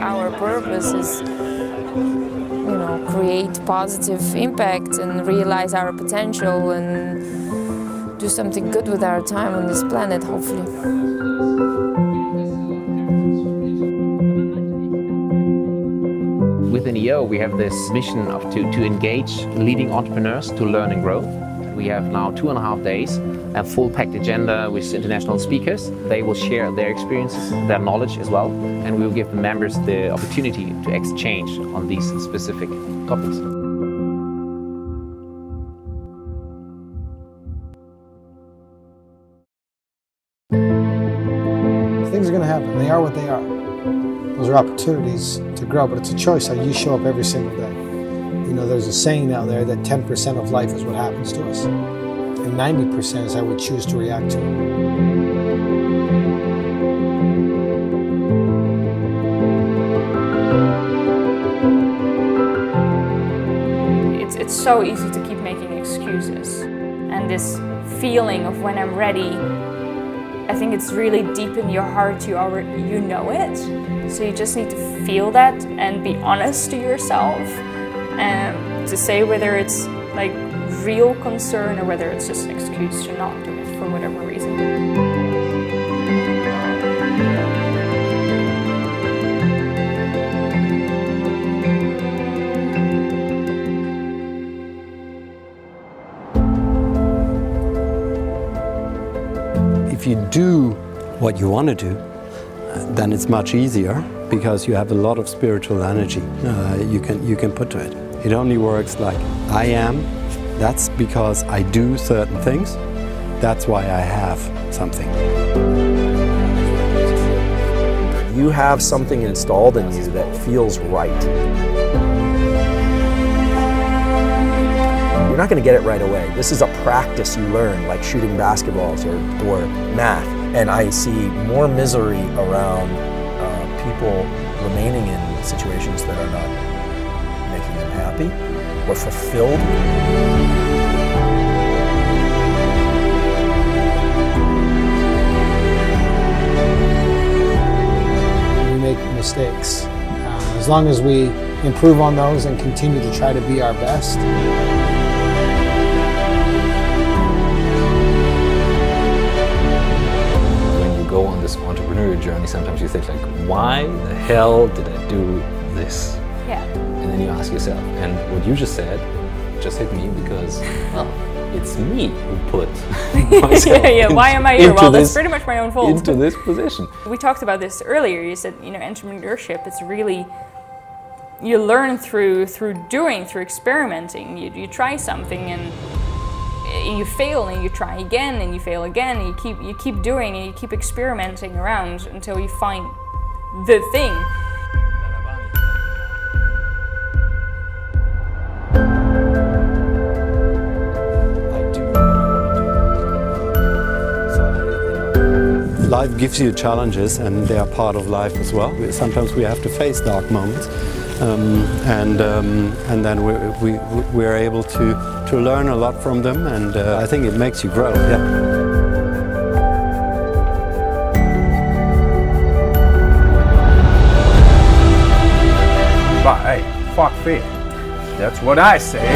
Our purpose is, you know, create positive impact and realize our potential and do something good with our time on this planet, hopefully. Within EO, we have this mission of to, to engage leading entrepreneurs to learn and grow. We have now two and a half days, a full packed agenda with international speakers. They will share their experiences, their knowledge as well, and we will give the members the opportunity to exchange on these specific topics. Things are going to happen. They are what they are. Those are opportunities to grow, but it's a choice how you show up every single day. You know, there's a saying out there that 10% of life is what happens to us, and 90% is how we choose to react to it. It's, it's so easy to keep making excuses. And this feeling of when I'm ready, I think it's really deep in your heart, you already you know it. So you just need to feel that and be honest to yourself and to say whether it's like real concern or whether it's just an excuse to not do it for whatever reason. If you do what you want to do, then it's much easier because you have a lot of spiritual energy uh, you, can, you can put to it. It only works like I am, that's because I do certain things, that's why I have something. You have something installed in you that feels right. You're not going to get it right away. This is a practice you learn, like shooting basketballs or, or math. And I see more misery around uh, people remaining in situations that are not making them happy or fulfilled. We make mistakes. Uh, as long as we improve on those and continue to try to be our best, when you go on this entrepreneurial journey, sometimes you think like, why the hell did I do this? Yeah. And then you ask yourself, and what you just said just hit me because, well, it's me who put myself yeah, yeah. Why am I here? Well, that's pretty much my own fault. Into this position. We talked about this earlier. You said, you know, entrepreneurship. It's really you learn through through doing, through experimenting. You you try something and you fail and you try again and you fail again. And you keep you keep doing and you keep experimenting around until you find the thing. Life gives you challenges and they are part of life as well. Sometimes we have to face dark moments um, and, um, and then we, we, we're able to, to learn a lot from them and uh, I think it makes you grow. Yeah. But hey, fuck fear. That's what I say.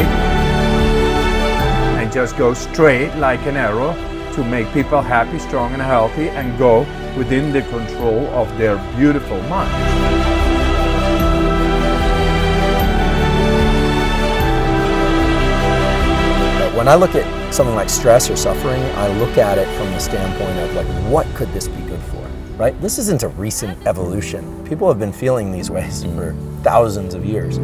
And just go straight like an arrow to make people happy, strong, and healthy and go within the control of their beautiful mind. But when I look at something like stress or suffering, I look at it from the standpoint of like, what could this be good for? Right? This isn't a recent evolution. People have been feeling these ways for thousands of years.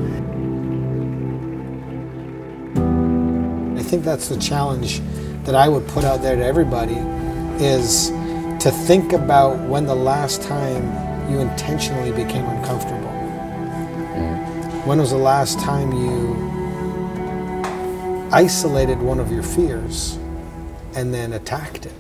I think that's the challenge that I would put out there to everybody is to think about when the last time you intentionally became uncomfortable. Mm-hmm. When was the last time you isolated one of your fears and then attacked it?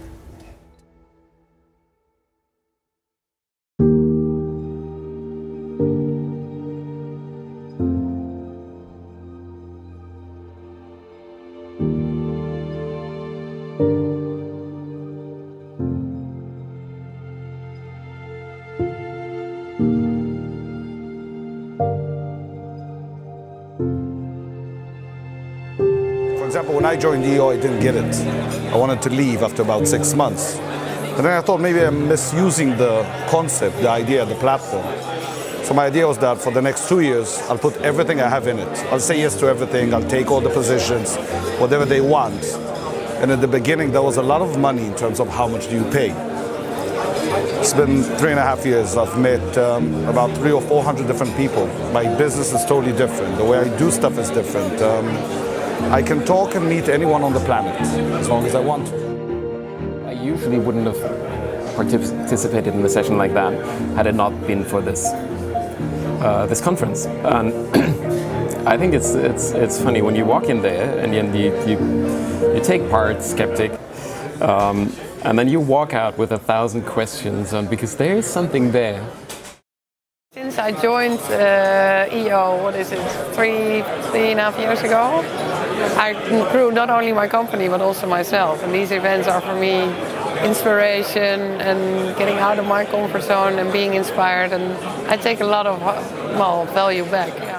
I joined EO, I didn't get it. I wanted to leave after about six months. And then I thought maybe I'm misusing the concept, the idea, the platform. So my idea was that for the next two years, I'll put everything I have in it. I'll say yes to everything. I'll take all the positions, whatever they want. And at the beginning, there was a lot of money in terms of how much do you pay. It's been three and a half years. I've met um, about three or four hundred different people. My business is totally different. The way I do stuff is different. Um, I can talk and meet anyone on the planet as long as I want to. I usually wouldn't have participated in a session like that had it not been for this uh, this conference. And I think it's it's it's funny when you walk in there and you you, you take part skeptic. Um, and then you walk out with a thousand questions um, because there is something there. Since I joined uh, EO, what is it, three, three and a half years ago, I grew not only my company but also myself. And these events are for me inspiration and getting out of my comfort zone and being inspired. And I take a lot of well value back.